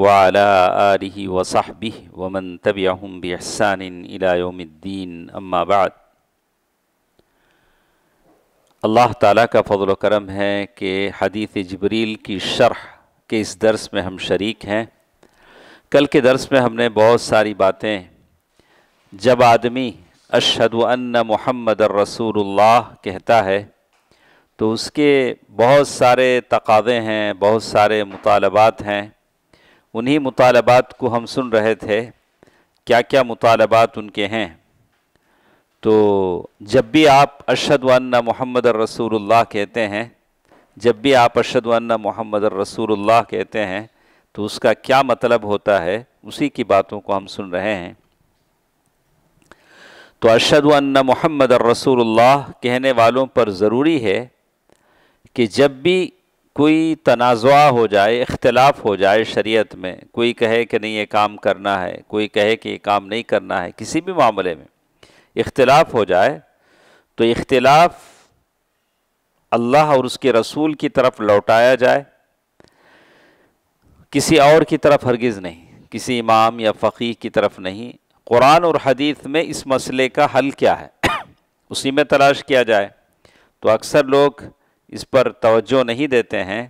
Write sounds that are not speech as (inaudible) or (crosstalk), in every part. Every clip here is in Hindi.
वाला आलि वसाहबि वमन तबियाम बहसान इलायोमद्दीन अम्माबाद अल्लाह ताला का फजल करम है कि हदीत जबरील की शरह के इस दर्स में हम शरीक हैं कल के दर्स में हमने बहुत सारी बातें जब आदमी अशद अन्न मोहम्मद रसूलुल्लाह कहता है तो उसके बहुत सारे तकाज़े हैं बहुत सारे मुतालबात हैं उन्हीं मुतालबात को हम सुन रहे थे। क्या क्या मुतालबात उनके हैं? तो जब भी आप अरशद वन्ना मोहम्मद रसूलुल्लाह कहते हैं, जब भी आप अशद वन्ना मोहम्मद रसूलुल्लाह कहते हैं तो उसका क्या मतलब होता है, उसी की बातों को हम सुन रहे हैं। तो अरशद वन्ना मोहम्मद रसूलुल्लाह कहने वालों पर ज़रूरी है कि जब भी कोई तनाज़ा हो जाए, इख्तलाफ हो जाए शरीयत में, कोई कहे कि नहीं ये काम करना है, कोई कहे कि ये काम नहीं करना है, किसी भी मामले में इख्तलाफ हो जाए तो इख्तलाफ अल्लाह और उसके रसूल की तरफ़ लौटाया जाए। किसी और की तरफ़ हरगिज़ नहीं, किसी इमाम या फ़कीह की तरफ़ नहीं। कुरान और हदीस में इस मसले का हल क्या है? (coughs) उसी में तलाश किया जाए। तो अक्सर लोग इस पर तवज्जो नहीं देते हैं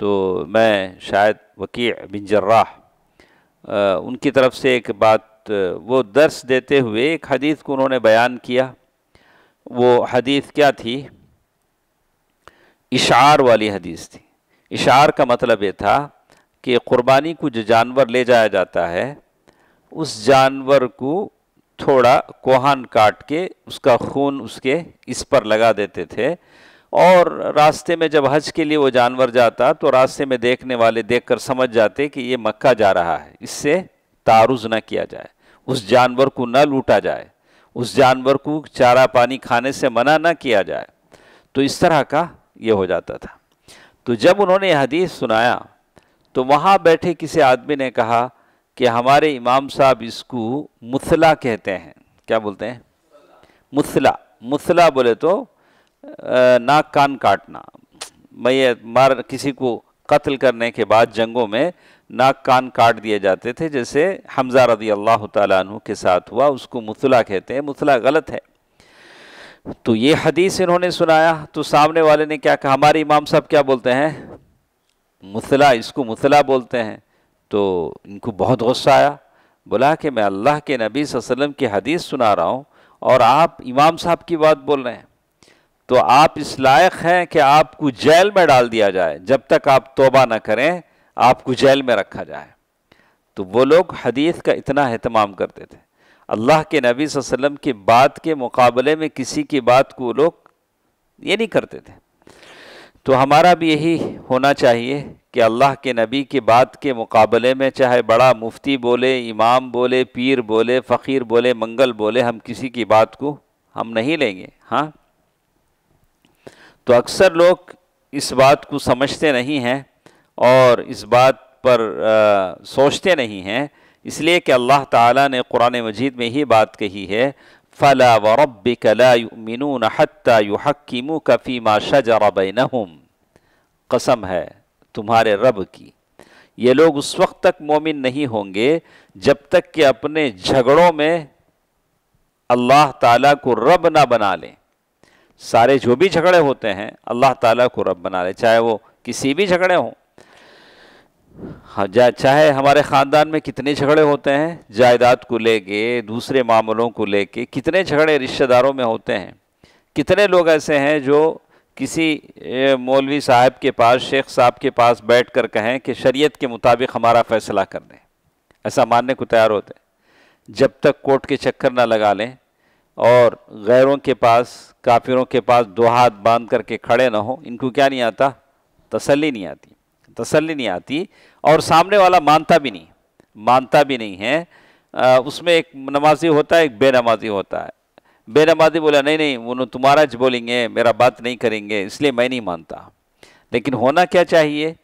तो मैं शायद वकी बिन जर्राह उनकी तरफ़ से एक बात, वो दर्स देते हुए एक हदीस को उन्होंने बयान किया। वो हदीस क्या थी? इशार वाली हदीस थी। इशार का मतलब ये था कि क़ुरबानी को जो जानवर ले जाया जाता है, उस जानवर को थोड़ा कोहान काट के उसका खून उसके इस पर लगा देते थे और रास्ते में जब हज के लिए वो जानवर जाता तो रास्ते में देखने वाले देखकर समझ जाते कि ये मक्का जा रहा है। इससे तारुज न किया जाए, उस जानवर को न लूटा जाए, उस जानवर को चारा पानी खाने से मना न किया जाए। तो इस तरह का ये हो जाता था। तो जब उन्होंने यह हदीस सुनाया तो वहाँ बैठे किसी आदमी ने कहा कि हमारे इमाम साहब इसको मुसला कहते हैं। क्या बोलते हैं? मुसला मुसला बोले तो नाक कान काटना। मैं मार, किसी को कत्ल करने के बाद जंगों में नाक कान काट दिए जाते थे, जैसे हमजा रदी अल्लाह तु के साथ हुआ, उसको मुसला कहते हैं। मुसला गलत है। तो ये हदीस इन्होंने सुनाया। तो सामने वाले ने क्या कहा? हमारे इमाम साहब क्या बोलते हैं? मुसला इसको मुसला बोलते हैं। तो इनको बहुत गुस्सा आया। बोला कि मैं अल्लाह के नबी वसल्लम की हदीस सुना रहा हूँ और आप इमाम साहब की बात बोल रहे हैं। तो आप इस लायक हैं कि आपको जेल में डाल दिया जाए। जब तक आप तोबा न करें, आपको जेल में रखा जाए। तो वो लोग हदीस का इतना अहतमाम करते थे। अल्लाह के नबी वसल्लम की बात के मुकाबले में किसी की बात को लोग ये नहीं करते थे। तो हमारा भी यही होना चाहिए कि अल्लाह के नबी की बात के मुकाबले में चाहे बड़ा मुफ्ती बोले, इमाम बोले, पीर बोले, फ़कीर बोले, मंगल बोले, हम किसी की बात को हम नहीं लेंगे। हाँ? तो अक्सर लोग इस बात को समझते नहीं हैं और इस बात पर आ, सोचते नहीं हैं। इसलिए कि अल्लाह ताला ने कुरान मजीद में ही बात कही है फ़ला व रब्बिक ला युमिनून हत्ता युहक्किमू कफ़ी मा शजर बैनहुम। कसम है तुम्हारे रब की। ये लोग उस वक्त तक मोमिन नहीं होंगे जब तक कि अपने झगड़ों में अल्लाह ताला को रब ना बना लें। सारे जो भी झगड़े होते हैं, अल्लाह ताला को रब बना ले, चाहे वो किसी भी झगड़े हों। हाँ चाहे हमारे ख़ानदान में कितने झगड़े होते हैं, जायदाद को लेके, दूसरे मामलों को लेके, कितने झगड़े रिश्तेदारों में होते हैं। कितने लोग ऐसे हैं जो किसी मौलवी साहब के पास, शेख साहब के पास बैठ कर कहें कि शरीयत के मुताबिक हमारा फ़ैसला कर दें। ऐसा मानने को तैयार होते जब तक कोर्ट के चक्कर ना लगा लें और गैरों के पास काफिरों के पास दो हाथ बाँध करके खड़े ना हो। इनको क्या नहीं आता? तसल्ली नहीं आती। तसल्ली नहीं आती और सामने वाला मानता भी नहीं। मानता भी नहीं है। आ, उसमें एक नमाजी होता है एक बेनमाजी होता है। बेनमाजी बोला नहीं नहीं वो तुम्हारा ज बोलेंगे मेरा बात नहीं करेंगे इसलिए मैं नहीं मानता। लेकिन होना क्या चाहिए?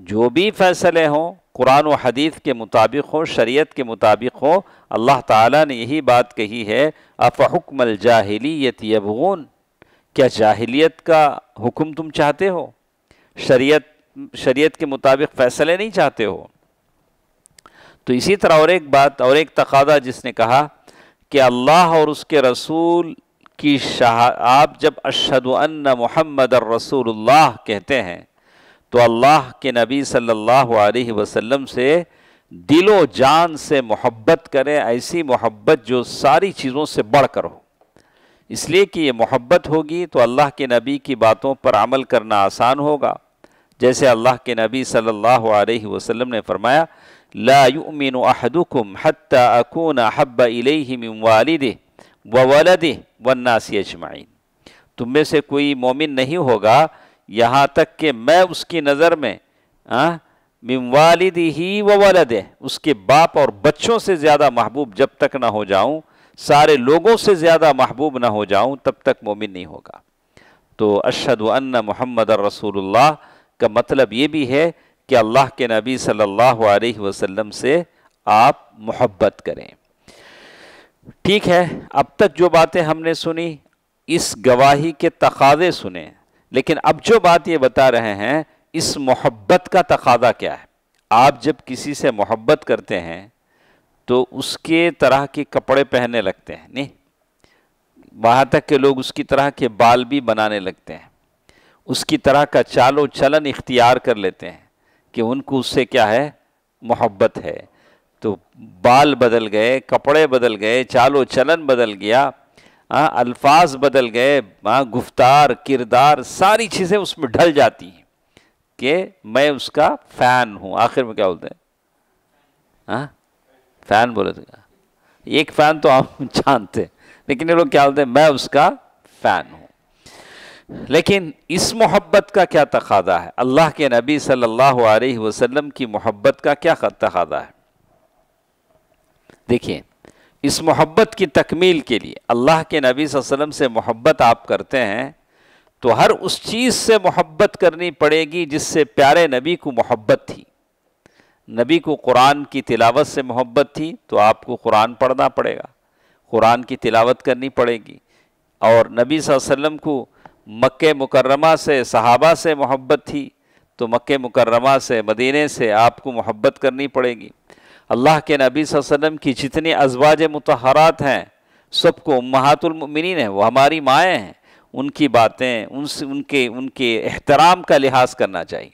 जो भी फैसले हों, कुरान व हदीस के मुताबिक हों, शरीयत के मुताबिक हो, अल्लाह ताला ने यही बात कही है अफ़ुकमल जाहिलियत यबगून? क्या जाहिलियत का हुक्म तुम चाहते हो? शरीयत शरीयत के मुताबिक फ़ैसले नहीं चाहते हो? तो इसी तरह और एक बात, और एक तकादा जिसने कहा कि अल्लाह और उसके रसूल की शाह, आप जब अशद मोहम्मद रसूलुल्लाह कहते हैं तो अल्लाह के नबी सल्लल्लाहु अलैहि वसल्लम से दिलो जान से मोहब्बत करें, ऐसी मोहब्बत जो सारी चीज़ों से बढ़ कर हो। इसलिए कि ये मोहब्बत होगी तो अल्लाह के नबी की बातों पर अमल करना आसान होगा। जैसे अल्लाह के नबी सल्लल्लाहु अलैहि वसल्लम ने फरमाया, ला अहदुकुम हत्ता अकून हब्बा इलैहि मिन व वलदि वन्नासी अजमाइन। तुम में से कोई मोमिन नहीं होगा यहाँ तक कि मैं उसकी नज़र में मिमवालिद ही व वलद, उसके बाप और बच्चों से ज़्यादा महबूब जब तक ना हो जाऊँ, सारे लोगों से ज़्यादा महबूब ना हो जाऊँ, तब तक मोमिन नहीं होगा। तो अशद अन्न मोहम्मद रसूलुल्लाह का मतलब ये भी है कि अल्लाह के नबी सल्लल्लाहु अलैहि वसल्लम से आप मोहब्बत करें। ठीक है, अब तक जो बातें हमने सुनी, इस गवाही के तकाजे सुने लेकिन अब जो बात ये बता रहे हैं, इस मोहब्बत का तकादा क्या है? आप जब किसी से मोहब्बत करते हैं तो उसके तरह के कपड़े पहनने लगते हैं, नहीं? वहाँ तक के लोग उसकी तरह के बाल भी बनाने लगते हैं। उसकी तरह का चालो चलन इख्तियार कर लेते हैं कि उनको उससे क्या है? मोहब्बत है। तो बाल बदल गए, कपड़े बदल गए, चालो चलन बदल गया हाँ अल्फाज बदल गए हाँ गुफ्तार, किरदार, सारी चीज़ें उसमें ढल जाती हैं कि मैं उसका फ़ैन हूँ। आखिर में क्या बोलते हैं? हाँ फ़ैन बोले थे एक फ़ैन तो आप (laughs) जानते लेकिन ये लोग क्या बोलते हैं? मैं उसका फ़ैन हूँ। लेकिन इस मोहब्बत का क्या तकादा है? अल्लाह के नबी सल्लल्लाहु अलैहि वसल्लम की मोहब्बत का क्या तकादा है? देखिए इस मोहब्बत की तकमील के लिए, अल्लाह के नबी वसल्लम से मोहब्बत आप करते हैं तो हर उस चीज़ से मोहब्बत करनी पड़ेगी जिससे प्यारे नबी को मोहब्बत थी। नबी को कुरान की तिलावत से मोहब्बत थी तो आपको कुरान पढ़ना पड़ेगा। कुरान की तिलावत करनी पड़ेगी। और नबी वसल्लम को मक्के मुकर्रमा से सहाबा से मोहब्बत थी तो मक्के मुकर्रमा से, मदीने से आपको मोहब्बत करनी पड़ेगी। अल्लाह के नबी वसल्लम की जितनी अजवाज मतहरात हैं, सबको महातुलमिन हैं, वो हमारी माएँ हैं। उनकी बातें, उनसे, उनके उनके एहतराम का लिहाज करना चाहिए।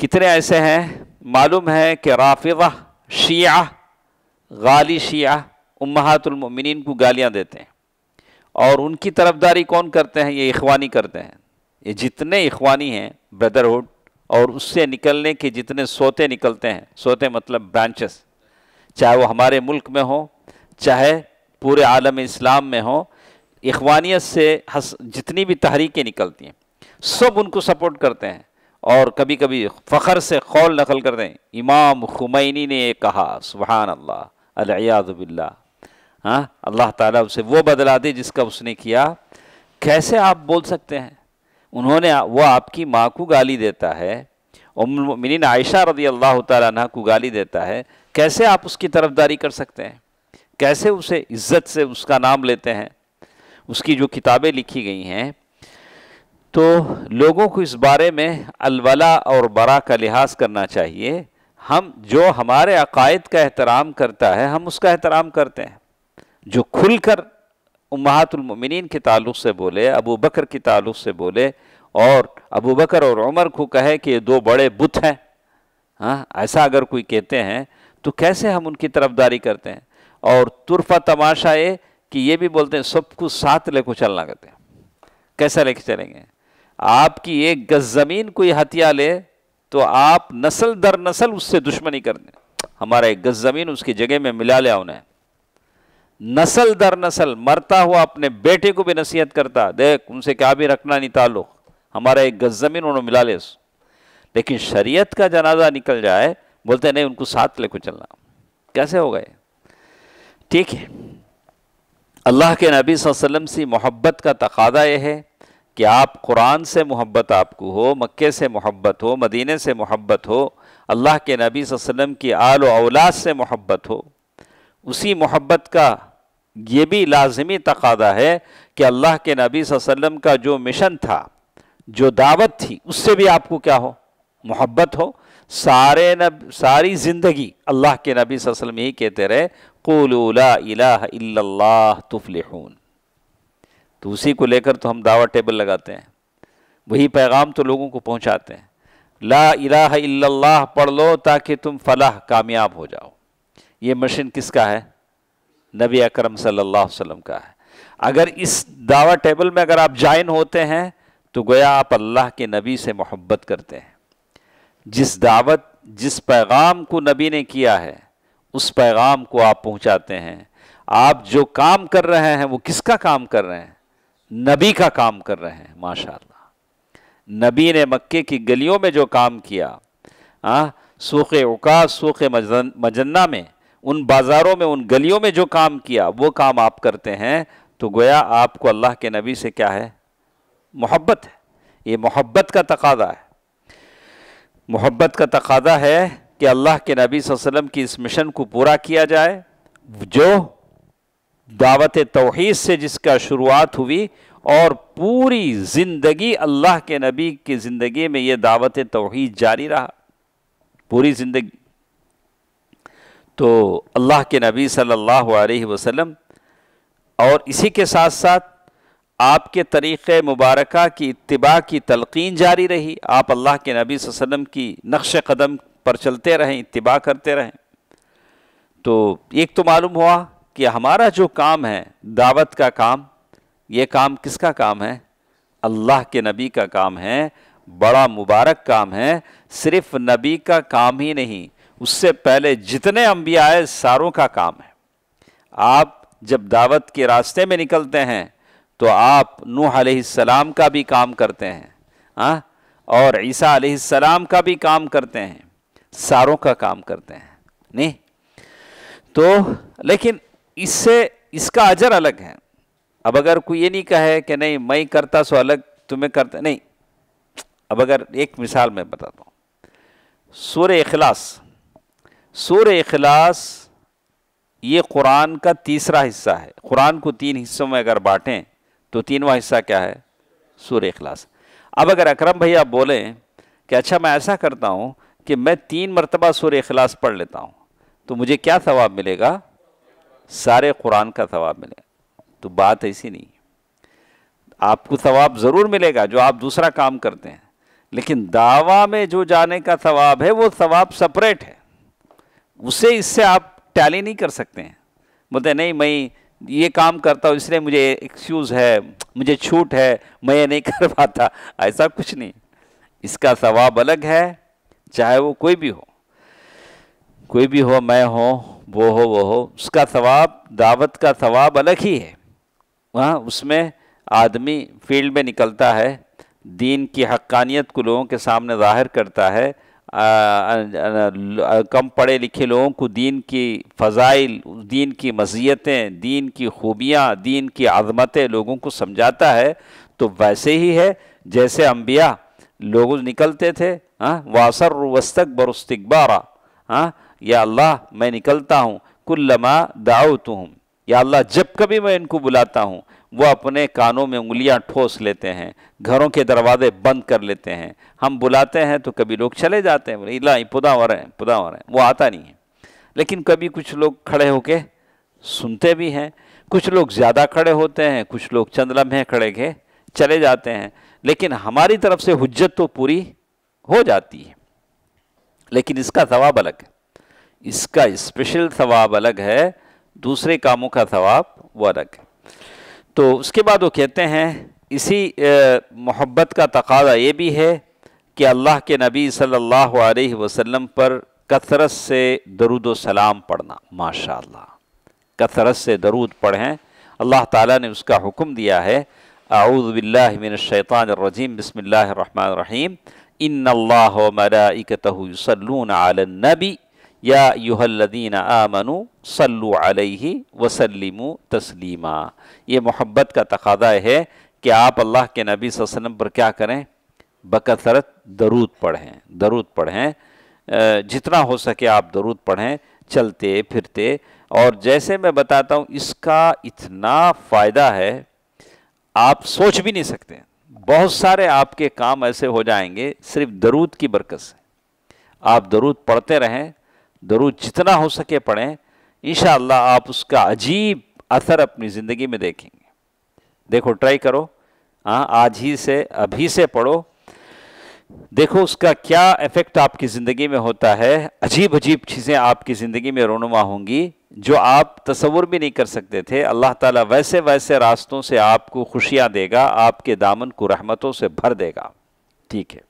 कितने ऐसे हैं? मालूम है कि राफिदा शिया, गाली शिया उम्मातुलमिन को गालियाँ देते हैं। और उनकी तरफदारी कौन करते हैं? ये इखवानी करते हैं। ये जितने इखवानी हैं, ब्रदरहुड और उससे निकलने के जितने सोते निकलते हैं, सोते मतलब ब्रांचेस चाहे वो हमारे मुल्क में हो, चाहे पूरे आलम इस्लाम में हो, इखवानियत से हस, जितनी भी तहरीकें निकलती हैं, सब उनको सपोर्ट करते हैं। और कभी कभी फ़ख्र से कौल नकल करते हैं। इमाम खुमैनी ने ये कहा सुबहान अल्लाह अलियाज़बिल्ला हाँ अल्लाह ताला उसे वो बदला दे जिसका उसने किया। कैसे आप बोल सकते हैं? उन्होंने वो आपकी माँ को गाली देता है मिन आयशा रदी अल्लाह तह को गाली देता है, कैसे आप उसकी तरफदारी कर सकते हैं? कैसे उसे इज़्ज़त से उसका नाम लेते हैं? उसकी जो किताबें लिखी गई हैं। तो लोगों को इस बारे में अलवला और बरा का लिहाज करना चाहिए। हम जो हमारे अकायद का एहतराम करता है, हम उसका एहतराम करते हैं। जो खुलकर उम्मातुलमिन के ताल्लुक़ से बोले, अबू बकर के ताल्लुक़ से बोले, और अबू बकर और उमर को कहे कि ये दो बड़े बुत हैं। हाँ ऐसा अगर कोई कहते हैं तो कैसे हम उनकी तरफदारी करते हैं? और तुरफा तमाशा ये कि ये भी बोलते हैं, सब कुछ साथ लेको चलना कहते हैं। कैसा लेके चलेंगे? आपकी एक गज ज़मीन कोई हथिया ले तो आप नस्ल दर नस्ल उससे दुश्मनी कर दें हमारा एक गज ज़मीन उसकी जगह में मिला लिया उन्हें। नस्ल दर नस्ल, मरता हुआ अपने बेटे को भी नसीहत करता। देख, उनसे क्या भी रखना नहीं ताल्लुक। हमारा एक गज ज़मीन उन्होंने मिला ले लेकिन शरीयत का जनाजा निकल जाए, बोलते नहीं, उनको साथ लेकर चलना। कैसे हो गए? ठीक है। अल्लाह के नबी वसल्लम से मोहब्बत का तकादा यह है कि आप कुरान से मोहब्बत आपको हो, मक्के से मोहब्बत हो, मदीने से मोहब्बत हो, अल्लाह के नबी वसल्लम की आल औलाद से मोहब्बत हो। उसी मोहब्बत का ये भी लाजमी तकादा है कि अल्लाह के नबी वसल्लम का जो मिशन था, जो दावत थी, उससे भी आपको क्या हो? मोहब्बत हो? सारे नब, सारी ज़िंदगी अल्लाह के नबी वसल्लम यही कहते रहे, कुला इलाह तुफलिहून. तो उसी को लेकर तो हम दावा टेबल लगाते हैं। वही पैगाम तो लोगों को पहुंचाते हैं। ला इलाह इल्लल्लाह पढ़ लो ताकि तुम फलाह कामयाब हो जाओ। ये मशीन किसका है? नबी अकरम सल्लल्लाहु अलैहि वसल्लम का है। अगर इस दावा टेबल में अगर आप ज्वाइन होते हैं तो गोया आप अल्लाह के नबी से मोहब्बत करते हैं। जिस दावत, जिस पैगाम को नबी ने किया है, उस पैगाम को आप पहुंचाते हैं। आप जो काम कर रहे हैं, वो किसका काम कर रहे हैं? नबी का काम कर रहे हैं, माशाल्लाह। नबी ने मक्के की गलियों में जो काम किया आ सूख उकास सूख मजन्ना में उन बाज़ारों में, उन गलियों में जो काम किया, वो काम आप करते हैं तो गोया आपको अल्लाह के नबी से क्या है? मोहब्बत है। ये मोहब्बत का तकादा है। मोहब्बत का तकादा है कि अल्लाह के नबी वसल्लम की इस मिशन को पूरा किया जाए, जो दावत तोहहीद से जिसका शुरुआत हुई, और पूरी ज़िंदगी अल्लाह के नबी की ज़िंदगी में यह दावत तोहहीद जारी रहा। पूरी ज़िंदगी तो अल्लाह के नबी सल्लल्लाहु अलैहि वसल्लम और इसी के साथ साथ आपके तरीक़े मुबारक की इत्तबा की तलकिन जारी रही। आप अल्लाह के नबी वसल्लम की नक्श कदम पर चलते रहें, इत्तबा करते रहें। तो एक तो मालूम हुआ कि हमारा जो काम है, दावत का काम, ये काम किसका काम है? अल्लाह के नबी का काम है, बड़ा मुबारक काम है। सिर्फ़ नबी का काम ही नहीं उससे पहले जितने अम्बिया है सारों का काम है आप जब दावत के रास्ते में निकलते हैं तो आप नूह सलाम का भी काम करते हैं आ? हाँ? और ईसा सलाम का भी काम करते हैं, सारों का काम करते हैं, नहीं तो लेकिन इससे, इसका अजर अलग है अब अगर कोई ये नहीं कहे कि नहीं, मैं करता सो अलग, तुम्हें करता, नहीं अब अगर एक मिसाल मैं बताता हूँ सूर अखलास सूर अखलास ये कुरान का तीसरा हिस्सा है। कुरान को तीन हिस्सों में अगर बांटें तो तीनवा हिस्सा क्या है? सूर अखलास अब अगर अकरम भैया बोलें कि अच्छा मैं ऐसा करता हूँ कि मैं तीन मरतबा सूर अखलास पढ़ लेता हूँ तो मुझे क्या सवाब मिलेगा? सारे कुरान का सवाब मिलेगा तो बात ऐसी नहीं। आपको सवाब ज़रूर मिलेगा जो आप दूसरा काम करते हैं, लेकिन दावा में जो जाने का सवाब है, वो सवाब सेपरेट है। उसे इससे आप टैली नहीं कर सकते हैं। बोलते नहीं, मैं ये काम करता हूँ, इसलिए मुझे एक्सक्यूज़ है, मुझे छूट है, मैं ये नहीं (laughs) कर पाता। ऐसा कुछ नहीं। इसका सवाब अलग है, चाहे वो कोई भी हो। कोई भी हो, मैं हो, वो हो वो हो, उसका सवाब दावत का सवाब अलग ही है। वहाँ उसमें आदमी फ़ील्ड में निकलता है, दीन की हक्कानियत को लोगों के सामने ज़ाहिर करता है कम पढ़े लिखे लोगों को दीन की फ़ज़ाइल, दीन की मज़ीतें दीन की खूबियाँ, दीन की आज़मतें लोगों को समझाता है तो वैसे ही है, जैसे अम्बिया लोग निकलते थे हाँ वासर वस्तक बरुस्तबारा हाँ या अल्लाह मैं निकलता हूँ, कुल्लमा दाऊ तुम या अल्लाह जब कभी मैं इनको बुलाता हूँ वो अपने कानों में उंगलियाँ ठोस लेते हैं, घरों के दरवाजे बंद कर लेते हैं। हम बुलाते हैं तो कभी लोग चले जाते हैं, बोले, इला पुदावर है पुदावर है। वो आता नहीं है। लेकिन कभी कुछ लोग खड़े होके सुनते भी हैं, कुछ लोग ज़्यादा खड़े होते हैं, कुछ लोग चंद लम्हे खड़े के चले जाते हैं। लेकिन हमारी तरफ़ से हुज्जत तो पूरी हो जाती है। लेकिन इसका सवाब अलग है। इसका स्पेशल सवाब अलग है, दूसरे कामों का सवाब वो अलग है। तो उसके बाद वो कहते हैं, इसी मोहब्बत का तकादा ये भी है कि अल्लाह के नबी सल्लल्लाहु अलैहि वसल्लम पर कसरत से दरुद सलाम पढ़ना माशा कसरत से दरूद पढ़ें। अल्लाह ताला ने उसका हुक्म दिया है आऊज़बिल्लिमिनशैतानरजीम बसमीम इन अल्लाह मलाइकतहू नबी या युहल्लदीन आमनु सल्लु अलैहि वसल्लिमु तस्लीमा। ये मोहब्बत का तकादा है कि आप अल्लाह के नबी वसल्लम पर क्या करें? बकसरत दरूद पढ़ें दरूद पढ़ें। जितना हो सके आप दरूद पढ़ें, चलते, फिरते। और जैसे मैं बताता हूँ, इसका इतना फ़ायदा है, आप सोच भी नहीं सकते। बहुत सारे आपके काम ऐसे हो जाएँगे, सिर्फ़ दरूद की बरकत से। आप दरूद पढ़ते रहें दरूद जितना हो सके पढ़ें इन आप उसका अजीब असर अपनी ज़िंदगी में देखेंगे। देखो, ट्राई करो। हाँ आज ही से, अभी से पढ़ो। देखो उसका क्या इफ़ेक्ट आपकी ज़िंदगी में होता है। अजीब अजीब चीज़ें आपकी ज़िंदगी में रोनुमा होंगी, जो आप तस्वुर भी नहीं कर सकते थे। अल्लाह ताला वैसे वैसे रास्तों से आपको खुशियाँ देगा, आपके दामन को रहमतों से भर देगा। ठीक है।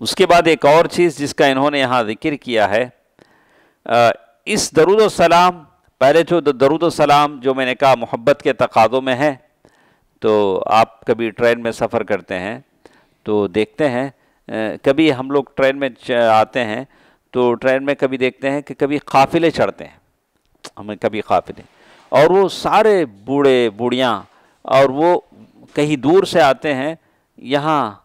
उसके बाद एक और चीज़ जिसका इन्होंने यहाँ ज़िक्र किया है इस दरुद सलाम पहले जो दरुद सलाम जो मैंने कहा मोहब्बत के तकादों में है तो आप कभी ट्रेन में सफ़र करते हैं तो देखते हैं कभी हम लोग ट्रेन में आते हैं तो ट्रेन में कभी देखते हैं कि कभी काफिले चढ़ते हैं। हमें कभी काफिले। और वो सारे बूढ़े, बूढ़ियाँ, और वो कहीं दूर से आते हैं, यहाँ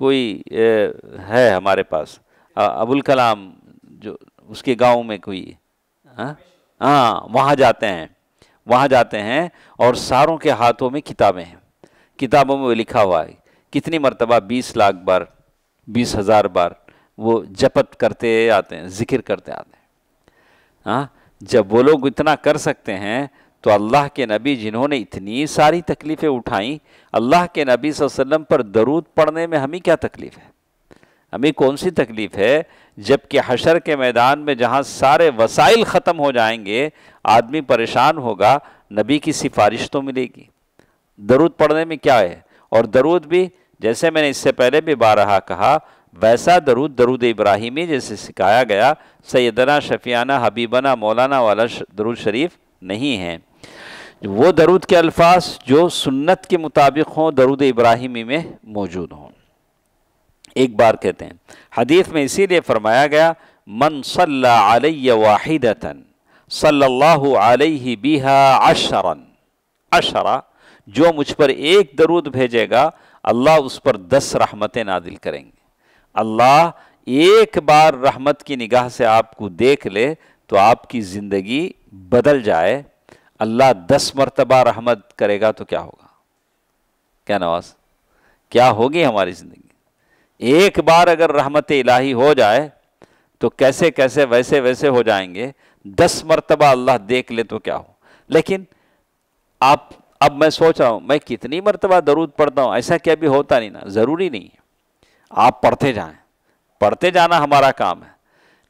कोई है हमारे पास। अबुल कलाम जो उसके गाँव में कोई हाँ? हाँ वहाँ जाते हैं। वहाँ जाते हैं और सारों के हाथों में किताबें हैं। किताबों में लिखा हुआ है, कितनी मरतबा, बीस लाख बार, बीस हज़ार बार वो जपत करते आते हैं, ज़िक्र करते आते हैं। हाँ? जब वो लोग इतना कर सकते हैं तो अल्लाह के नबी जिन्होंने इतनी सारी तकलीफ़ें उठाई, अल्लाह के नबी वसल्लम पर दरूद पढ़ने में हमें क्या तकलीफ़ है? हमें कौन सी तकलीफ़ है? जबकि हशर के मैदान में जहाँ सारे वसाइल ख़त्म हो जाएँगे, आदमी परेशान होगा, नबी की सिफारिश तो मिलेगी। दरूद पढ़ने में क्या है? और दरूद भी, जैसे मैंने इससे पहले भी बारहा कहा, वैसा दरूद दरूद इब्राहिमी जैसे सिखाया गया सैदना शफियाना, हबीबना, मौलाना वाला दरूद शरीफ नहीं है। वो दरूद के अल्फाज जो सुन्नत के मुताबिक हों, दरूद इब्राहिमी में मौजूद हों। एक बार कहते हैं, हदीस में इसीलिए फरमाया गया, मन सल्ला वाहिदतन, सल्लल्लाहु अलैहि बिहा अशरन। अशरा, जो मुझ पर एक दरूद भेजेगा, अल्लाह उस पर दस रहमतें नादिल करेंगे। अल्लाह एक बार रहमत की निगाह से आपको देख ले तो आपकी ज़िंदगी बदल जाए अल्लाह दस मरतबा रहमत करेगा तो क्या होगा? क्या नवाज़? क्या होगी हमारी ज़िंदगी? एक बार अगर रहमत इलाही हो जाए तो कैसे कैसे वैसे वैसे हो जाएँगे। दस मरतबा अल्लाह देख ले तो क्या हो? लेकिन आप, अब मैं सोच रहा हूँ, मैं कितनी मरतबा दरूद पढ़ता हूँ? ऐसा क्या भी होता नहीं ना, ज़रूरी नहीं है। आप पढ़ते जाएँ। पढ़ते जाना हमारा काम है।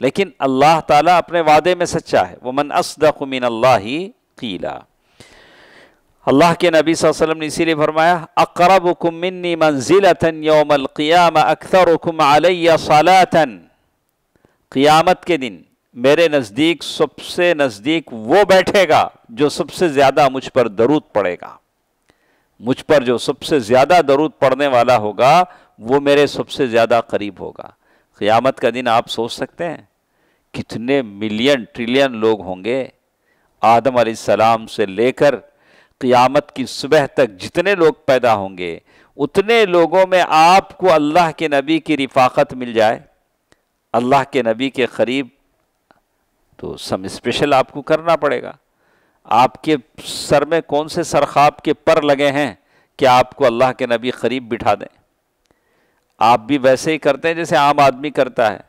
लेकिन अल्लाह ताला अपने वादे में सच्चा है। वो मन असदमिन अल्लाह ही कीला। अल्लाह के नबी वसल्लम ने इसीलिए फरमाया अकरब कुमिनी मंजिलतन यौमल क़ियाम अक्सर सलातन। क़ियामत के दिन मेरे नज़दीक, सबसे नज़दीक वो बैठेगा जो सबसे ज़्यादा मुझ पर दरूद पड़ेगा। मुझ पर जो सबसे ज़्यादा दरूद पड़ने वाला होगा, वो मेरे सबसे ज़्यादा करीब होगा। क़यामत का दिन आप सोच सकते हैं, कितने मिलियन, ट्रिलियन लोग होंगे। आदम सलाम से लेकर क़ियामत की सुबह तक जितने लोग पैदा होंगे, उतने लोगों में आपको अल्लाह के नबी की रिफाकत मिल जाए। अल्लाह के नबी के करीब तो सम स्पेशल आपको करना पड़ेगा। आपके सर में कौन से सरखाब के पर लगे हैं कि आपको अल्लाह के नबी करीब बिठा दें? आप भी वैसे ही करते हैं जैसे आम आदमी करता है।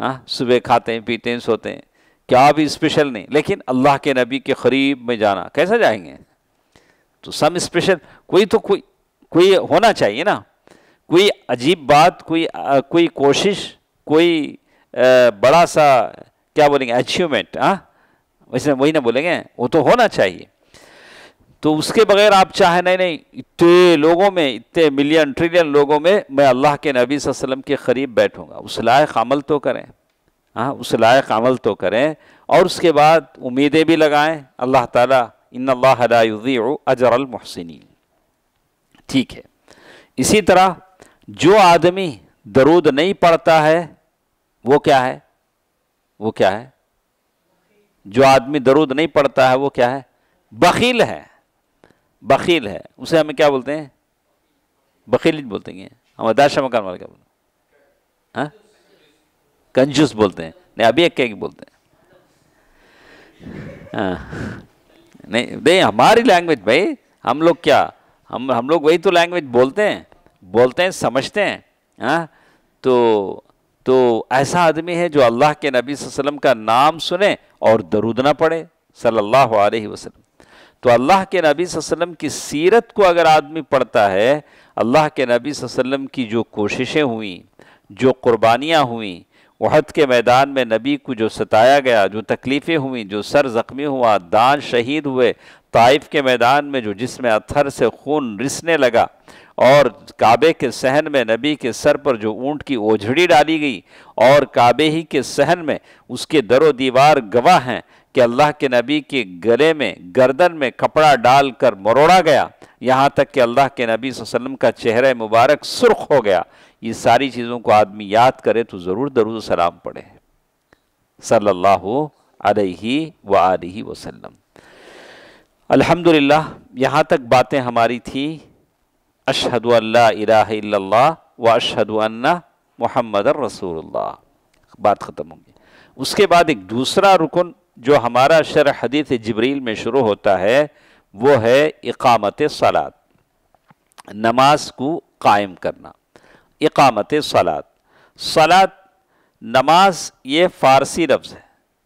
हाँ सुबह खाते हैं, पीते हैं, सोते हैं। क्या भी स्पेशल नहीं लेकिन अल्लाह के नबी के करीब में जाना कैसे जाएँगे? तो सम स्पेशल कोई तो कोई कोई होना चाहिए ना। कोई अजीब बात कोई आ, कोई कोशिश कोई आ, बड़ा सा क्या बोलेंगे अचीवमेंट हाँ? वैसे वही ना बोलेंगे वो तो होना चाहिए। तो उसके बगैर आप चाहे नहीं नहीं इतने लोगों में इतने मिलियन ट्रिलियन लोगों में मैं अल्लाह के नबी वसल्लम के करीब बैठूँगा। उस लायक अमल तो करें। हाँ उस लायक अमल तो करें और उसके बाद उम्मीदें भी लगाएँ। अल्लाह ताला इन अजर मोहसिन ठीक है। इसी तरह जो आदमी दरूद नहीं पढ़ता है, वो क्या है? वो क्या है? जो आदमी दरूद नहीं पढ़ता है, वो क्या है? बकील है। बकील है। उसे हमें क्या बोलते हैं? बकील बोलते हैं। हम अदाशा मकान वाले क्या बोलते हैं? कंजूस बोलते हैं। नहीं, अभी एक क्या बोलते हैं। हाँ। नहीं नहीं, हमारी लैंग्वेज भाई, हम लोग क्या? हम हम लोग वही तो लैंग्वेज बोलते हैं बोलते हैं, समझते हैं हाँ? तो तो ऐसा आदमी है जो अल्लाह के नबी वसल्लम का नाम सुने और दरूद ना पढ़े, सल्लल्लाहु अलैहि वसल्लम। तो अल्लाह के नबी वसल्लम की सीरत को अगर आदमी पढ़ता है, अल्लाह के नबी वसल्लम की जो कोशिशें हुई, जो कुर्बानियाँ हुई वहद के मैदान में नबी को जो सताया गया, जो तकलीफ़ें हुई, जो सर ज़ख्मी हुआ, दान शहीद हुए, ताइफ के मैदान में जो जिसमें अत्थर से खून रिसने लगा और काबे के सहन में नबी के सर पर जो ऊँट की ओझड़ी डाली गई और काबे ही के सहन में उसके दरो दीवार गवाह हैं कि अल्लाह के नबी के गले में, गर्दन में कपड़ा डालकर मरोड़ा गया। यहाँ तक कि अल्लाह के नबी वसल्लम का चेहरा मुबारक सुर्ख हो गया। ये सारी चीज़ों को आदमी याद करे तो ज़रूर दरूद सलाम पढ़े। सल्लल्लाहु अलैहि व आलिहि वसल्लम। अल्हम्दुलिल्लाह, यहाँ तक बातें हमारी थी। अशहदु अल्ला व अशहदु मोहम्मद रसूलुल्लाह। बात ख़त्म होगी। उसके बाद एक दूसरा रुकन जो हमारा शर हदीत जबरील में शुरू होता है, वो है इकामत सलात, नमाज़ को कायम करना। इकामत सलात। सलात, नमाज़, ये फ़ारसी लफ्ज़ है।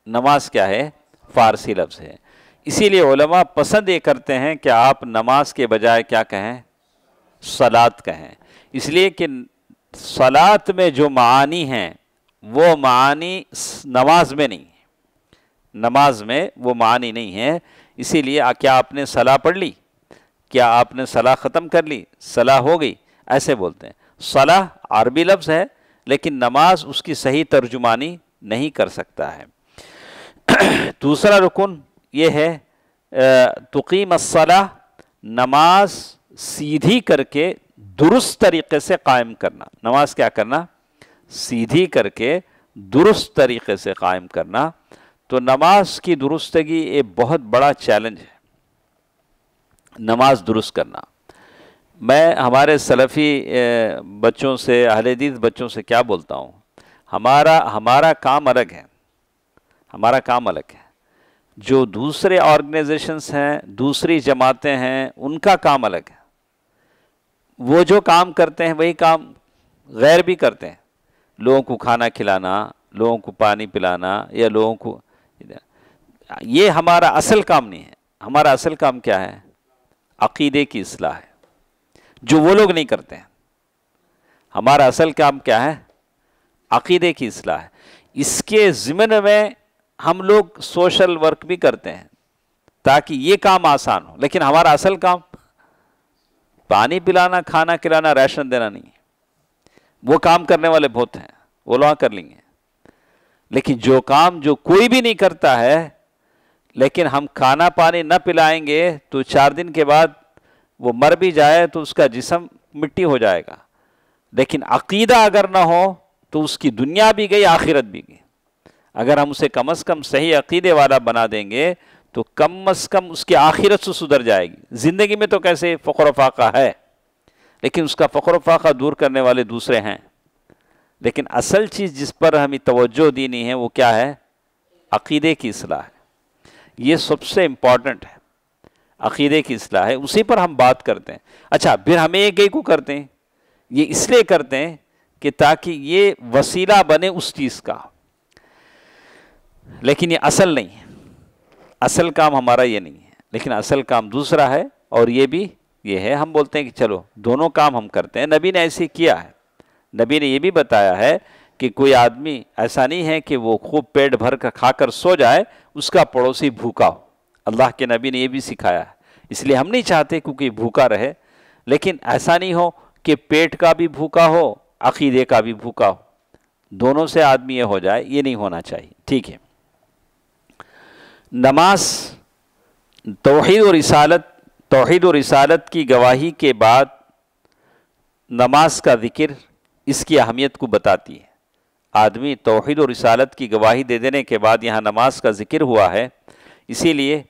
नमाज़ क्या है? फ़ारसी लफ्ज़ है। इसीलिए ओलमा पसंद ये करते हैं कि आप नमाज़ के बजाय क्या कहें? सलात कहें। इसलिए कि सलात में जो मानी हैं, वो मानी नमाज़ में नहीं नमाज़ में वो मानी नहीं है। इसीलिए क्या आपने सलाह पढ़ ली? क्या आपने सलाह ख़त्म कर ली? सलाह हो गई। ऐसे बोलते हैं। सलाह अरबी लफ्ज़ है, लेकिन नमाज़ उसकी सही तर्जुमानी नहीं कर सकता है। (clears throat) दूसरा रुकन ये है तुकीम सलाह नमाज़ सीधी करके दुरुस्त तरीके से कायम करना। नमाज़ क्या करना? सीधी करके दुरुस्त तरीके से कायम करना। तो नमाज़ की दुरुस्तगी एक बहुत बड़ा चैलेंज है। नमाज़ दुरुस्त करना। मैं हमारे सलफ़ी बच्चों से अहलदीस बच्चों से क्या बोलता हूँ? हमारा हमारा काम अलग है। हमारा काम अलग है। जो दूसरे ऑर्गेनाइजेशंस हैं, दूसरी जमातें हैं, उनका काम अलग है। वो जो काम करते हैं, वही काम गैर भी करते हैं। लोगों को खाना खिलाना, लोगों को पानी पिलाना, या लोगों को ये हमारा असल काम नहीं है। हमारा असल काम क्या है? अकीदे की असलाह है। जो वो लोग नहीं करते हैं। हमारा असल काम क्या है? अकीदे की असलाह है। इसके ज़िमन में हम लोग सोशल वर्क भी करते हैं ताकि ये काम आसान हो। लेकिन हमारा असल काम पानी पिलाना, खाना खिलाना, राशन देना नहीं वो काम करने वाले बहुत हैं, वो लोग कर लेंगे। लेकिन जो काम जो कोई भी नहीं करता है, लेकिन हम खाना पानी न पिलाएँगे तो चार दिन के बाद वो मर भी जाए तो उसका जिसम मिट्टी हो जाएगा। लेकिन अकीदा अगर ना हो तो उसकी दुनिया भी गई, आखिरत भी गई। अगर हम उसे कम अज़ कम सही अकीदे वाला बना देंगे तो कम अज़ कम उसकी आखिरत से सुधर जाएगी। ज़िंदगी में तो कैसे फ़ख्र फाका है, लेकिन उसका फ़ख्र फाका दूर करने वाले दूसरे हैं। लेकिन असल चीज़ जिस पर हमें तवज्जो देनी है वो क्या है? अकीदे की असलाह है। ये सबसे इंपॉर्टेंट है। अकीदे की असलाह है, उसी पर हम बात करते हैं। अच्छा फिर हम एक एक को करते हैं। ये इसलिए करते हैं कि ताकि ये वसीला बने उस चीज़ का। लेकिन ये असल नहीं है। असल काम हमारा ये नहीं है। लेकिन असल काम दूसरा है और ये भी ये है। हम बोलते हैं कि चलो, दोनों काम हम करते हैं। नबी ने ऐसे किया है। नबी ने ये भी बताया है कि कोई आदमी, ऐसा नहीं है कि वो खूब पेट भर कर खाकर सो जाए, उसका पड़ोसी भूखा हो। अल्लाह के नबी ने ये भी सिखाया। है इसलिए हम नहीं चाहते क्योंकि भूखा रहे, लेकिन ऐसा नहीं हो कि पेट का भी भूखा हो, अकीदे का भी भूखा हो। दोनों से आदमी ये हो जाए, ये नहीं होना चाहिए। ठीक है। नमाज़, तोहद और रिसालत, तोहद और रिसालत की गवाही के बाद नमाज़ का ज़िक्र इसकी अहमियत को बताती है। आदमी तोहद और रिसालत की गवाही दे देने के बाद यहाँ नमाज़ का ज़िक्र हुआ है। इसीलिए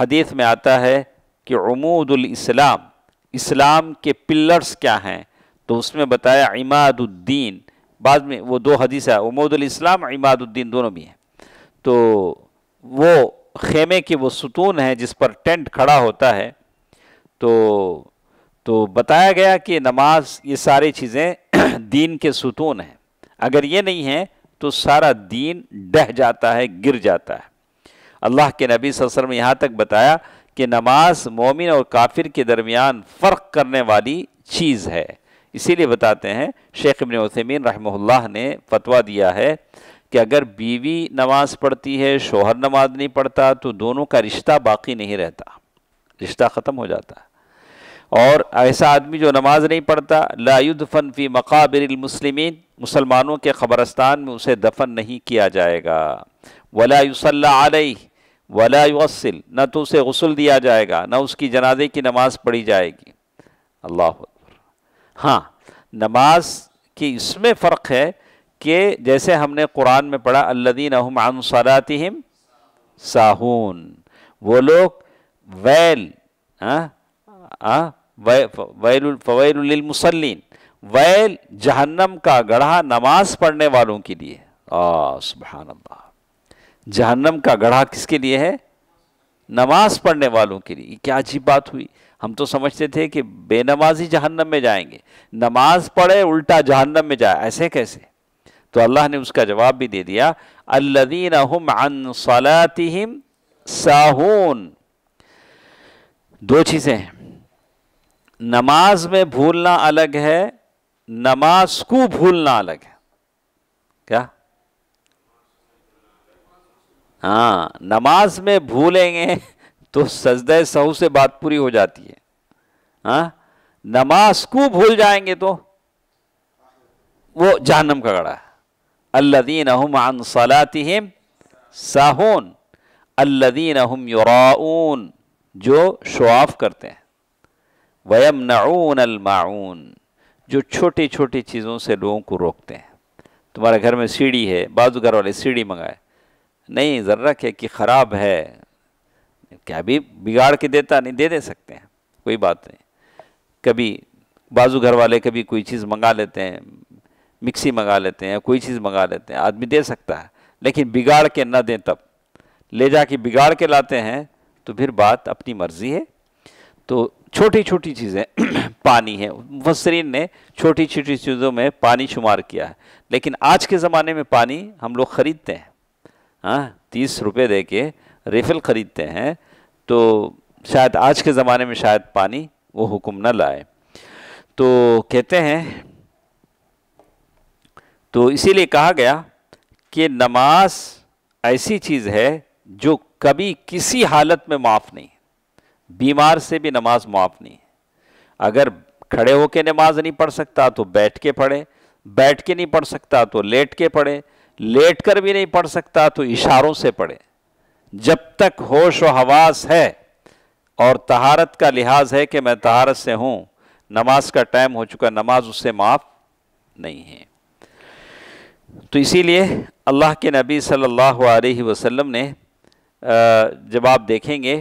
हदीस में आता है कि उमूदुल इस्लाम के पिलर्स क्या हैं? तो उसमें बताया इमादुद्दीन, बाद में वो दो हदीस है, उमूदुल इस्लाम इमादुद्दीन दोनों भी हैं। तो वो खेमे के वो सुतून है जिस पर टेंट खड़ा होता है। तो तो बताया गया कि नमाज़ ये सारी चीज़ें (clears throat) दीन के सुतून हैं। अगर ये नहीं है तो सारा दीन डह जाता है, गिर जाता है। अल्लाह के नबी वसल्लम ने यहाँ तक बताया कि नमाज़ मोमिन और काफिर के दरमियान फ़र्क करने वाली चीज़ है। इसीलिए बताते हैं, शेख इबन उथमीन रहमल्ला ने फतवा दिया है कि अगर बीवी नमाज़ पढ़ती है, शोहर नमाज़ नहीं पढ़ता तो दोनों का रिश्ता बाकी नहीं रहता। रिश्ता ख़त्म हो जाता। है और ऐसा आदमी जो नमाज़ नहीं पढ़ता लायुदफन फ़ी मकाबिर मुस्लिमीन के ख़बरस्तान में उसे दफन नहीं किया जाएगा। वला युसल्ला अलैह वला युसिल न तो उसे गसल दिया जाएगा, न उसकी जनाजे की नमाज़ पढ़ी जाएगी। अल्लाह हाँ नमाज़ की इसमें फ़र्क है कि जैसे हमने कुरान में पढ़ा, अल्लदीन सलातिहिम साहून। वो लोग वैल वैल मुसलिन वैल जहन्नम का गढ़ा नमाज़ पढ़ने वालों के लिए। सुबहान अल्लाह जहन्नम का गढ़ा किसके लिए है? नमाज़ पढ़ने वालों के लिए। क्या अजीब बात हुई। हम तो समझते थे कि बेनमाजी जहन्नम में जाएँगे। नमाज़ पढ़े, उल्टा जहन्नम में जाए। ऐसे कैसे? तो अल्लाह ने उसका जवाब भी दे दिया, अल्लदीन अन सलातिहिम साहून। दो चीज़ें हैं। नमाज़ में भूलना अलग है, नमाज़ को भूलना अलग है। क्या? हाँ नमाज़ में भूलेंगे तो सजद सहू से बात पूरी हो जाती है। हाँ नमाज़ को भूल जाएँगे तो वो जहन्नम का गड़ा है। अल्लदीन अन सलातिहिम साहून, अल्लादीन हम युराऊन, जो शोआफ करते हैं। वयम नऊन अलमाऊन जो छोटी छोटी चीज़ों से लोगों को रोकते हैं। तुम्हारे घर में सीढ़ी है, बाजू घर वाले सीढ़ी मंगाए। नहीं, ज़र्रा क्या कि ख़राब है? क्या भी बिगाड़ के देता नहीं, दे दे सकते हैं, कोई बात नहीं। कभी बाजू घर वाले कभी कोई चीज़ मंगा लेते हैं, मिक्सी मंगा लेते हैं, कोई चीज़ मंगा लेते हैं, आदमी दे सकता है, लेकिन बिगाड़ के न दें तब। ले जाके बिगाड़ के लाते हैं तो फिर बात अपनी मर्ज़ी है। तो छोटी छोटी चीज़ें, (clears throat) पानी है मुफसरीन ने छोटी छोटी चीज़ों में पानी शुमार किया है। लेकिन आज के ज़माने में पानी हम लोग ख़रीदते हैं। हाँ तीस रुपये दे के रिफ़िल ख़रीदते हैं तो शायद आज के ज़माने में शायद पानी वो हुक्म न लाए। तो कहते हैं तो इसीलिए कहा गया कि नमाज़ ऐसी चीज़ है जो कभी किसी हालत में माफ़ नहीं, बीमार से भी नमाज़ माफ़ नहीं। अगर खड़े होकर नमाज़ नहीं पढ़ सकता तो बैठ के पढ़े, बैठ के नहीं पढ़ सकता तो लेट के पढ़े लेट कर भी नहीं पढ़ सकता तो इशारों से पढ़े। जब तक होश व हवास है और तहारत का लिहाज है कि मैं तहारत से हूँ, नमाज़ का टाइम हो चुका, नमाज़ उससे माफ़ नहीं है। तो इसीलिए अल्लाह के नबी सल्लल्लाहु अलैहि वसल्लम ने जब आप देखेंगे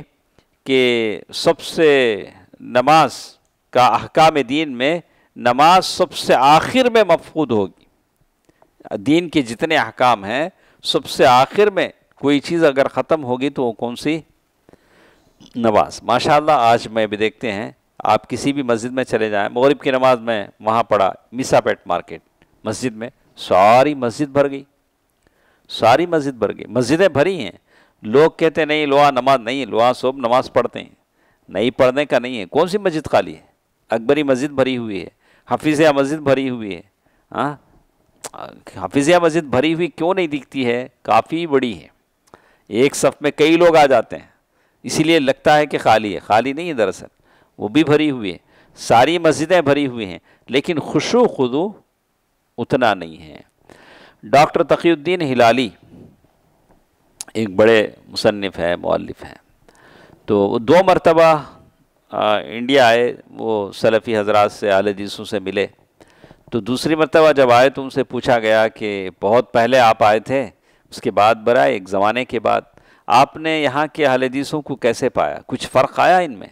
कि सबसे नमाज़ का अहकाम दीन में, नमाज़ सबसे आखिर में मफूद होगी। दीन के जितने अहकाम हैं, सबसे आखिर में कोई चीज़ अगर ख़त्म होगी तो वो कौन सी? नमाज़। माशाल्लाह, आज में भी देखते हैं, आप किसी भी मस्जिद में चले जाएँ, मगरिब की नमाज़ में वहाँ पढ़ा मिसापेट मार्केट, मस्जिद में सारी मस्जिद भर गई। सारी मस्जिद भर गई। मस्जिदें भरी हैं। लोग कहते नहीं, लोहा नमाज़ नहीं लोहा सब नमाज़ पढ़ते हैं। नहीं, पढ़ने का नहीं है। कौन सी मस्जिद खाली है? अकबरी मस्जिद भरी हुई है। हफीज़िया मस्जिद भरी हुई है। हाँ? हफीज़िया मस्जिद भरी हुई क्यों नहीं दिखती है? काफ़ी बड़ी है। एक सफ़ में कई लोग आ जाते हैं। इसीलिए लगता है कि खाली है। खाली नहीं है दरअसल। वो भी भरी हुई है। सारी मस्जिदें भरी हुई हैं, लेकिन खुशो खुदो उतना नहीं है। डॉक्टर तकीउद्दीन हिलाली, एक बड़े मुसनफ़ हैं मौलफ़ हैं। तो वो दो मरतबा इंडिया आए, वो सलफ़ी हजरात से, आल हदीसों से मिले। तो दूसरी मरतबा जब आए तो उनसे पूछा गया कि बहुत पहले आप आए थे, उसके बाद बरा एक ज़माने के बाद, आपने यहाँ के हदीसों को कैसे पाया? कुछ फ़र्क आया इनमें?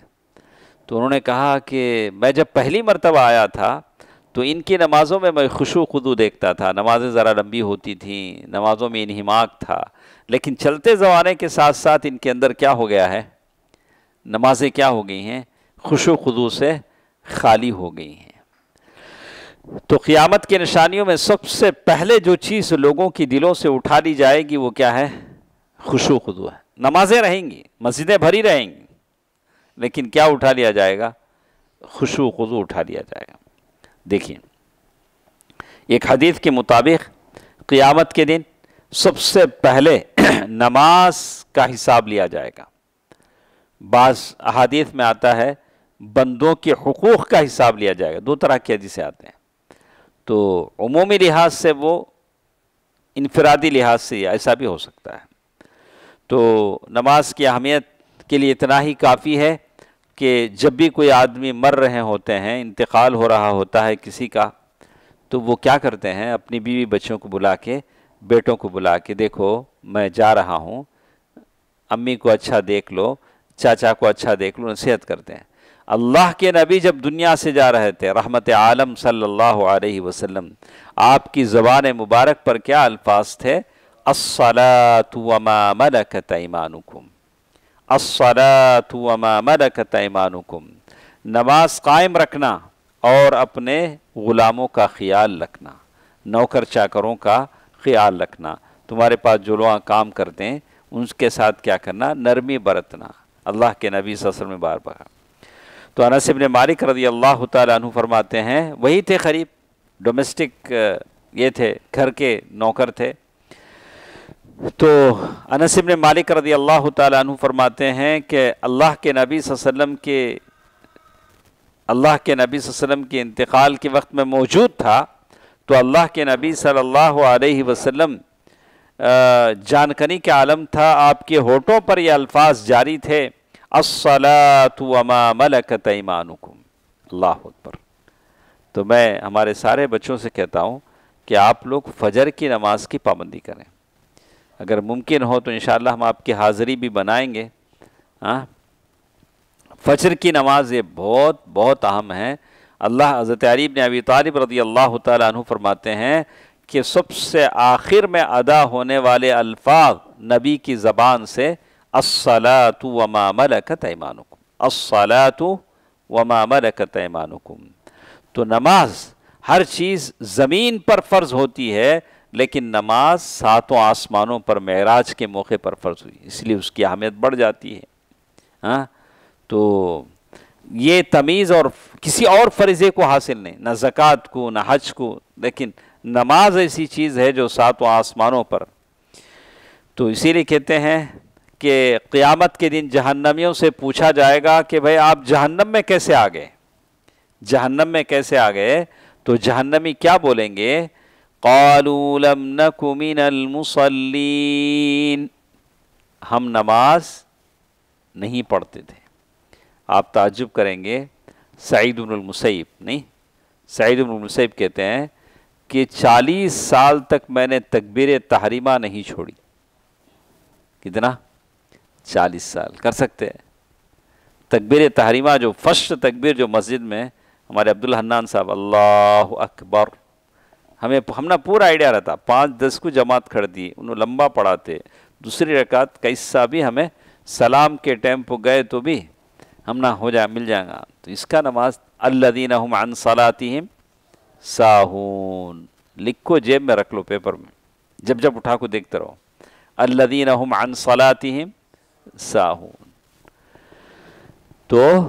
तो उन्होंने कहा कि मैं जब पहली मरतबा आया था तो इनकी नमाज़ों में मैं खुशु खुदू देखता था। नमाज़ें ज़रा लंबी होती थी, नमाज़ों में इनहिमाक था। लेकिन चलते ज़माने के साथ साथ इनके अंदर क्या हो गया है? नमाजें क्या हो गई हैं? खुशु खुदू से खाली हो गई हैं। तो क़ियामत की निशानियों में सबसे पहले जो चीज़ लोगों की दिलों से उठा ली जाएगी वो क्या है? खुशु खुदू है। नमाजें रहेंगी, मस्जिदें भरी रहेंगी, लेकिन क्या उठा लिया जाएगा? खुशु खुदू उठा लिया जाएगा। देखिए, एक हदीस के मुताबिक क़ियामत के दिन सबसे पहले (clears throat) नमाज़ का हिसाब लिया जाएगा। बाज़ अहादीस में आता है, बंदों के हकूक़ का हिसाब लिया जाएगा। दो तरह के हदीसें आते हैं। तो उमूमी लिहाज से वो इनफरादी लिहाज से ऐसा भी हो सकता है। तो नमाज़ की अहमियत के लिए इतना ही काफ़ी है कि जब भी कोई आदमी मर रहे होते हैं, इंतकाल हो रहा होता है किसी का तो वो क्या करते हैं, अपनी बीवी बच्चों को बुला के, बेटों को बुला के, देखो, मैं जा रहा हूँ, अम्मी को अच्छा देख लो, चाचा को अच्छा देख लो, नसीहत करते हैं। अल्लाह के नबी जब दुनिया से जा रहे थे, रहमत आलम सल्लल्लाहु अलैहि वसल्लम, आपकी ज़बान मुबारक पर क्या अल्फाज थे? असलातु वमा मलकत ईमानुकुम असलातु वमा मलकत ईमानुकुम नमाज़ कायम रखना और अपने ग़ुलामों का ख्याल रखना, नौकर चाकरों का ख्याल रखना। तुम्हारे पास जो लोग काम करते हैं, उनके साथ क्या करना? नरमी बरतना। अल्लाह के नबी ससर में बार बार तो अनस इबन मालिक रदी अल्लाह तु फरमाते हैं, वही थे करीब डोमेस्टिक ये थे, घर के नौकर थे। तो अनस इबन मालिक रदी अल्लाह तु फरमाते हैं कि अल्लाह के नबी वसल्लम के, अल्लाह के नबी वसल्लम के इंतकाल के वक्त में मौजूद था तो अल्लाह के नबी सल्लल्लाहु अलैहि वसल्लम जानकनी के आलम था, आपके होठों पर ये अल्फाज जारी थे। असलातुमा मलकत ईमानुकुम अल्लाह पर तो मैं हमारे सारे बच्चों से कहता हूँ कि आप लोग फजर की नमाज़ की पाबंदी करें। अगर मुमकिन हो तो इन हम आपकी हाज़िरी भी बनाएँगे। हाँ? फजर की नमाज़ ये बहुत बहुत अहम है। अल्लाह हज़रत अरीब ने अभी तालिब रदी अल्लाह तु फरमाते हैं कि सबसे आखिर में अदा होने वाले अल्फाज नबी की ज़बान से असलातु वमा तो नमाज़ हर चीज़ ज़मीन पर फ़र्ज़ होती है लेकिन नमाज़ सातों आसमानों पर महराज के मौके पर फ़र्ज़ हुई इसलिए उसकी अहमियत बढ़ जाती है हाँ तो ये तमीज़ और किसी और फरीज़े को हासिल नहीं न ज़क़़त को ना हज को लेकिन नमाज़ ऐसी चीज़ है जो सातों आसमानों पर तो इसीलिए कहते हैं कि क़ियामत के दिन जहन्नमियों से पूछा जाएगा कि भाई आप जहन्नम में कैसे आ गए? जहन्नम में कैसे आ गए? तो जहन्नमी क्या बोलेंगे? कौलूलम मुसल्लीन। हम नमाज़ नहीं पढ़ते थे। आप ताजुब करेंगे सईद मुसैब, नहीं? सईद मुसैब कहते हैं कि 40 साल तक मैंने तकबीर तहरीमा नहीं छोड़ी। कितना? चालीस साल, कर सकते हैं। तकबीर तहरीमा जो, फ़र्स्ट तकबीर जो मस्जिद में, हमारे अब्दुल हन्नान साहब, अल्लाह अकबर, हमें हमने पूरा आइडिया रहता। पाँच दस को जमात खड़ दी, उन्होंने लंबा पढ़ाते दूसरी रकात, कैसा भी हमें सलाम के टाइम पर गए तो भी हम ना हो जाए मिल जाएगा। तो इसका नमाज़, अल्लादीन हम अन सलातिम साहून। लिखो जेब में रख लो, पेपर में। जब जब उठा को देखते रहो। अल्लादीन हम अन सलातिम साहून। तो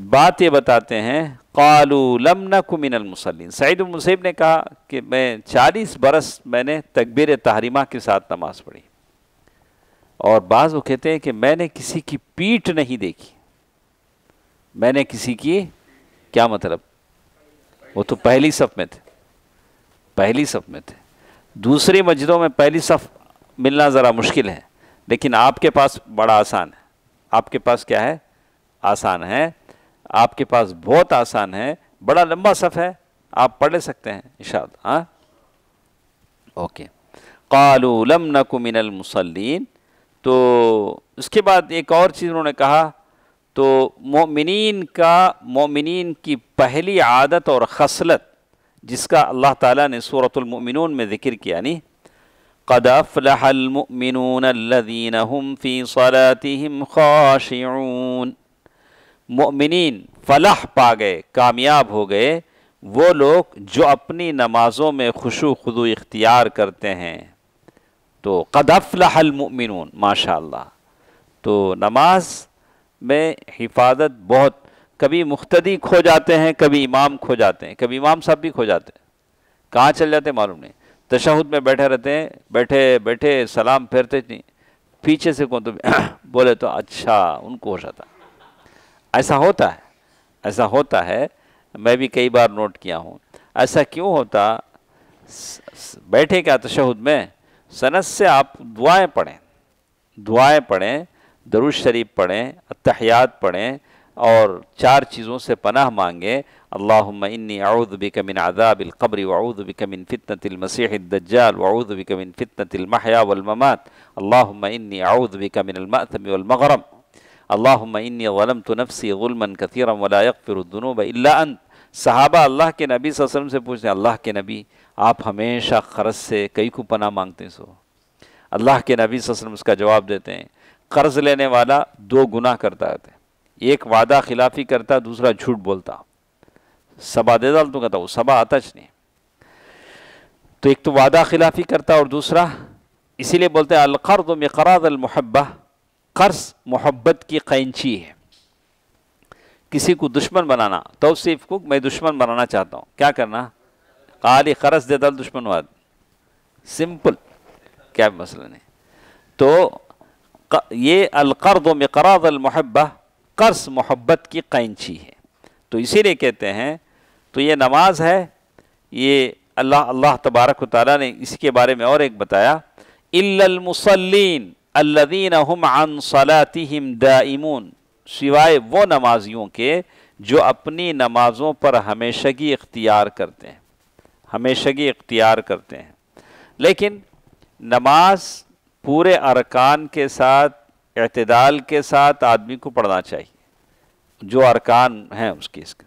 बात ये बताते हैं, कालू लम मुसलिन सईद मुसैब ने कहा कि मैं चालीस बरस मैंने तकबीर तहरीमा के साथ नमाज़ पढ़ी। और बाज़ वो कहते हैं कि मैंने किसी की पीठ नहीं देखी। मैंने किसी की, क्या मतलब? वो तो पहली सफ में थे। पहली सफ में थे। दूसरी मस्जिदों में पहली सफ मिलना ज़रा मुश्किल है। लेकिन आपके पास बड़ा आसान है। आपके पास क्या है? आसान है। आपके पास बहुत आसान है। बड़ा लंबा सफ़ है। आप पढ़ ले सकते हैं इशाद हाँ? ओके। कालू लम नकु मिनल मुसल्लीन। तो उसके बाद एक और चीज़ उन्होंने कहा तो मोमिन का मोमिन की पहली आदत और खसलत, जिसका अल्लाह ताला ने सूरतुलमिनून में ज़िक्र किया नहीं कद अफ़लहलमिनून अल्लज़ीन हम फ़ी सलातिहिम खाशिऊन मोमिन फलाह पा गए कामयाब हो गए वो लोग जो अपनी नमाज़ों में खुशु खुदू इख्तियार करते हैं तो कदफ़लहलमिनून माशा तो नमाज़ में हिफाजत बहुत कभी मुख्तदी खो जाते हैं कभी इमाम खो जाते हैं कभी इमाम साहब भी खो जाते हैं कहाँ चल जाते मालूम नहीं तशहद में बैठे रहते हैं, बैठे बैठे सलाम फेरते नहीं। पीछे से कौन तो (coughs) बोले तो अच्छा उनको हो जाता। ऐसा होता है, ऐसा होता है, मैं भी कई बार नोट किया हूँ। ऐसा क्यों होता? बैठे क्या तशहद में? सनत से आप दुआएँ पढ़ें दुआएँ पढ़ें दरुज शरीफ पढ़ें अतहयात पढ़ें और चार चीज़ों से पनाह मांगे, अल्लाहुम्मा इन्नी अऊज़ु बिका मिन अज़ाबिल क़ब्र व अऊज़ु बिका मिन फितनतिल महया वल ममात, अल्लाहुम्मा इन्नी अऊज़ु बिका मिनल मअथम वल मग़रम, अल्लाहुम्मा इन्नी ज़लमतु नफ्सी ज़ुल्मन कसीरन व ला यग़फिरुद्दुनूब इल्ला अंत। सहाबा अल्लाह के नबी वसल्लम से पूछते हैं, अल्लाह के नबी, आप हमेशा खरस से कई को पनाह मांगते हैं सो? अल्लाह के नबी वसल्लम उसका जवाब देते हैं, कर्ज लेने वाला दो गुनाह करता है एक वादा खिलाफी करता, दूसरा झूठ बोलता। सबा दे डाल तो कहता, वो सबा आताच नहीं। तो एक तो वादा खिलाफी करता और दूसरा इसीलिए बोलते हैं, अलकर्द मकराद अलमहब्बा कर्ज मोहब्बत की कैंची है। किसी को दुश्मन बनाना, तोसीफ को मैं दुश्मन बनाना चाहता हूँ। क्या करना? काली कर्ज दे दल दुश्मनवाद। सिंपल, क्या मसला नहीं। तो ये अलकर्द मकराद अलमहब्बा कर्ज मोहब्बत की कैंची है। तो इसीलिए कहते हैं तो ये नमाज़ है, ये अल्लाह अल्लाह तबारक ताली ने इसके बारे में और एक बताया इल्लमुसल्लीन अल्लदीन हम अन सलातिहिम दाइमून, सिवाय वो नमाजियों के जो अपनी नमाज़ों पर हमेशगी इख्तियार करते हैं, हमेशगी इख्तियार करते हैं। लेकिन नमाज़ पूरे अरकान के साथ अतदाल के साथ आदमी को पढ़ना चाहिए। जो अरकान हैं उसके इसका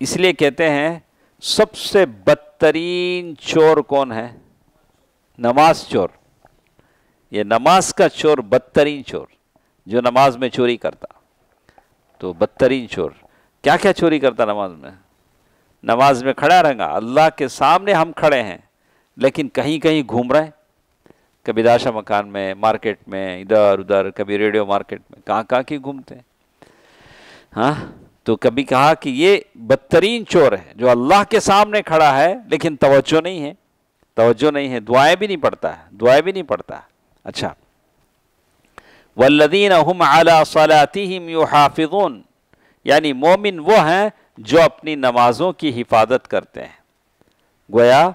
इसलिए कहते हैं, सबसे बदतरीन चोर कौन है? नमाज़ चोर। ये नमाज़ का चोर बदतरीन चोर, जो नमाज़ में चोरी करता। तो बदतरीन चोर। क्या क्या चोरी करता नमाज़ में? नमाज़ में खड़ा रहेगा। अल्लाह के सामने हम खड़े हैं, लेकिन कहीं कहीं घूम रहे हैं। कभी दाशा मकान में, मार्केट में, इधर उधर, कभी रेडियो मार्केट में, कहाँ कहाँ की घूमते हैं? हाँ? तो कभी कहा कि ये बदतरीन चोर है, जो अल्लाह के सामने खड़ा है, लेकिन तवज्जो नहीं है। तवज्जो नहीं है, दुआएँ भी नहीं पड़ता है, दुआएँ भी नहीं पड़ता अच्छा। वल्लदीन हम अला सलातिहिम युहाफिजून। यानी मोमिन वो हैं, जो अपनी नमाजों की हिफाजत करते हैं। गोया,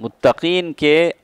मुत्तकीन के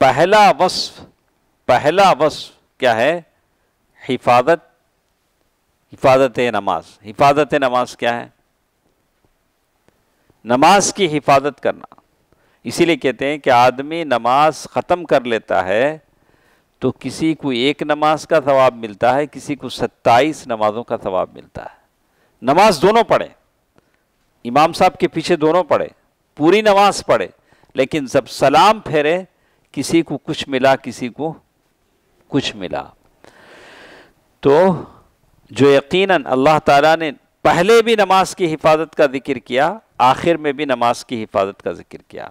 पहला वस्फ पहला वस्फ क्या है? हिफाजत हिफाजत नमाज़। हिफाजत नमाज़ क्या है? नमाज़ की हिफाजत करना। इसीलिए कहते हैं कि आदमी नमाज़ ख़त्म कर लेता है तो किसी को एक नमाज़ का सवाब मिलता है, किसी को सत्ताईस नमाजों का सवाब मिलता है। नमाज़ दोनों पढ़े। इमाम साहब के पीछे दोनों पढ़े। पूरी नमाज़ पढ़े, लेकिन जब सलाम फेरे, किसी को कुछ मिला, किसी को कुछ मिला। तो जो यकीनन अल्लाह ताला ने पहले भी नमाज़ की हिफाजत का ज़िक्र किया, आखिर में भी नमाज़ की हिफाजत का ज़िक्र किया।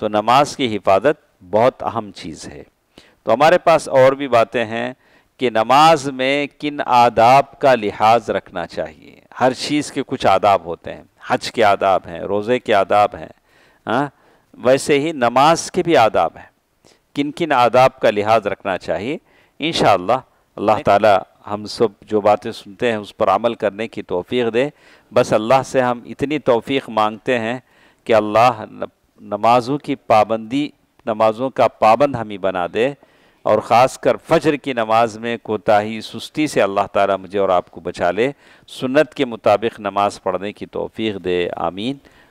तो नमाज़ की हिफाजत बहुत अहम चीज़ है। तो हमारे पास और भी बातें हैं कि नमाज़ में किन आदाब का लिहाज रखना चाहिए। हर चीज़ के कुछ आदाब होते हैं। हज के आदाब हैं, रोज़े के आदाब हैं हाँ वैसे ही नमाज़ के भी आदाब हैं। किन किन आदाब का लिहाज रखना चाहिए? इन अल्लाह ताला हम सब जो बातें सुनते हैं उस पर अमल करने की तोफ़ी दे। बस अल्लाह से हम इतनी तोफ़ी मांगते हैं कि अल्लाह नमाज़ों की पाबंदी नमाज़ों का पाबंद हम ही बना दे और ख़ास कर फजर की नमाज़ में कोताही सुस्ती से अल्लाह ताला मुझे और आपको बचा ले। सुन्नत के मुताबिक नमाज़ पढ़ने की तोफ़ी दे आमीन।